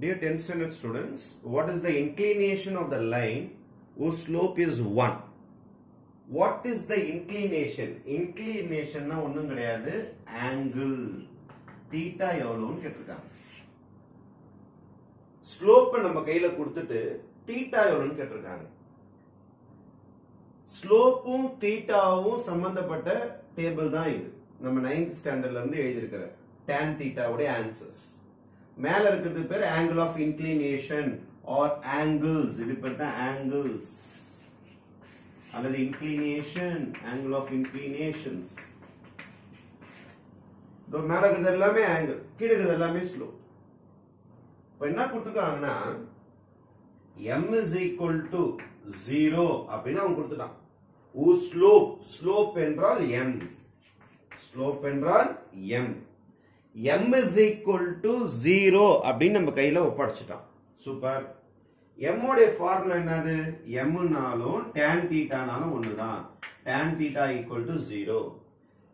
Dear 10th standard students, what is the inclination of the line whose slope is 1? What is the inclination? Inclination ஒன்றும் கிடையாது. Angle. Theta எவ்வளோன்னு கேட்டிருக்காங்க. ஸ்லோப்பை நம்ம கையில் கொடுத்துட்டு தீட்டா எவ்வளோன்னு கேட்டிருக்காங்க. ஸ்லோப்பும் தீட்டாவும் சம்பந்தப்பட்ட டேபிள் தான் இது. நம்ம நைன்த் ஸ்டாண்டர்ட்ல இருந்து எழுதியிருக்கிற tan தீட்டாவுடைய ஆன்சர்ஸ் மேல இருக்கிறது பேர் angle of inclination or angles இது பேர் தான் ஆங்கிள்ஸ் அல்லது இன்க்ளினேஷன் ஆங்கிள் ஆஃப் இன்க்ளினேஷன்ஸ் மேல இருக்கிறது எல்லாமே ஆங்கிள் கீழே இருக்கிறது எல்லாமே ஸ்லோ இப்போ என்ன கொடுத்துருக்காங்கன்னா M is equal to zero அப்படின்னு அவன் கொடுத்துட்டான். ஊ ஸ்லோப் ஸ்லோப் என்றால் எம் ஸ்லோப் என்றால் M m is equal to 0 அப்படின்னு நம்ம கையில் ஒப்படைச்சிட்டான் சூப்பர். M ஃபார்முலா என்னது? M டேன் tan ஒன்று தான் tan தீட்டா equal to 0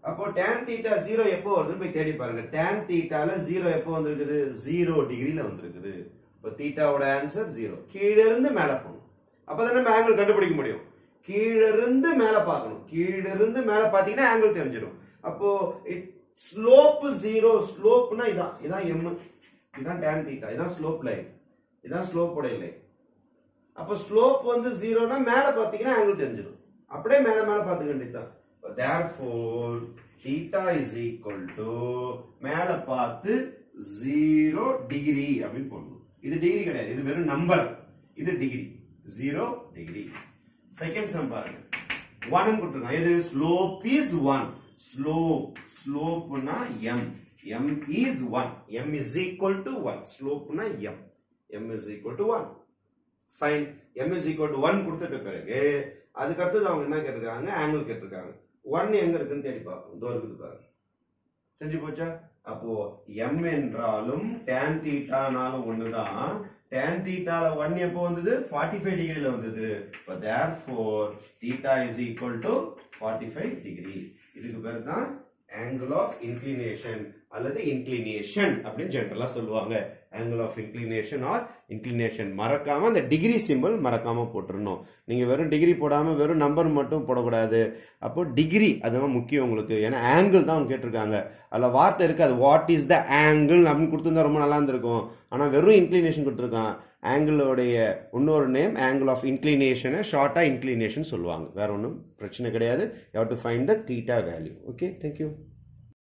அப்போ tan தீட்டா 0 எப்போ வருதுன்னு போய் தேடி பாருங்க. Tan தீட்டால 0 எப்போ வந்திருக்குது? 0 டிகிரியில் வந்திருக்குது. இப்போ தீட்டாவோட ஆன்சர் 0 கீழே இருந்து மேலே போகணும். அப்பதான் நம்ம ஆங்கிள் கண்டுபிடிக்க முடியும். கீழ மேலே பார்க்கணும். கீழ இருந்து மேல ஆங்கிள் தெரிஞ்சிடும். அப்போ ஸ்லோப்பு ஜீரோ ஸ்லோப்னா இதான் இதான் எம் இதான் டேன் தீட்டா இதான் ஸ்லோப் லைன் இதான் ஸ்லோப் உடைய லைன் அப்போ ஸ்லோப் வந்து ஜீரோனா மேலே பார்த்தீங்கன்னா ஆங்கிள் தெரிஞ்சிடும். அப்படியே மேல மேல பாத்துக்க வேண்டியதுதான். Therefore theta is equal to மேல பார்த்து ஜீரோ டிகிரி அப்படின்னு போடணும். இது டிகிரி கிடையாது. இது வெறும் நம்பர் இது degree zero degree second sum பாருங்க. ஒன் கொடுத்துருக்கான் இது slope is one slope ஸ்லோப்னா M M is one M is equal to one ஸ்லோப்னா M M is equal to one fine M is equal to one கொடுத்துட்ட பிறகு அதுக்கு அவங்க என்ன கேட்டிருக்காங்க? Angle கேட்டிருக்காங்க. ஒன் எங்க இருக்குன்னு தேடி பார்ப்போம். இதோ இருக்குது பாருங்க. தெரிஞ்சு போச்சா? அப்போ எம் என்றாலும் டேன் தீட்டானாலும் ஒண்ணுதான். டேன் தீட்டால ஒன் எப்போ வந்தது? ஃபார்ட்டி ஃபைவ் டிகிரில வந்தது. இப்போ therefore is is equal to forty five degree இதுக்கு பேர் தான் ஆங்கிள் ஆஃப் இன்க்ளினேஷன் அல்லது inclination அப்படின்னு ஜென்ரலா சொல்லுவாங்க. Angle of inclination or inclination மறக்காமல் அந்த டிகிரி சிம்பிள் மறக்காமல் போட்டுருணும் நீங்கள் வெறும் டிகிரி போடாமல் வெறும் நம்பர் மட்டும் போடக்கூடாது. அப்போ டிகிரி அதுதான் முக்கியம் உங்களுக்கு. ஏன்னா ஆங்கிள் தான் அவங்க கேட்டிருக்காங்க. அதில் வார்த்தை இருக்காது வாட் இஸ் த ஆங்கிள் அப்படின்னு கொடுத்துருந்தா ரொம்ப நல்லா இருந்திருக்கும். ஆனால் வெறும் இன்க்ளினேஷன் கொடுத்துருக்கான். ஆங்கிளோடைய இன்னொரு நேம் ஆங்கிள் ஆஃப் இன்க்ளினேஷனை ஷார்ட்டாக இன்க்ளினேஷன் சொல்லுவாங்க. வேற ஒன்றும் பிரச்சனை கிடையாது. You to find the theta value okay thank you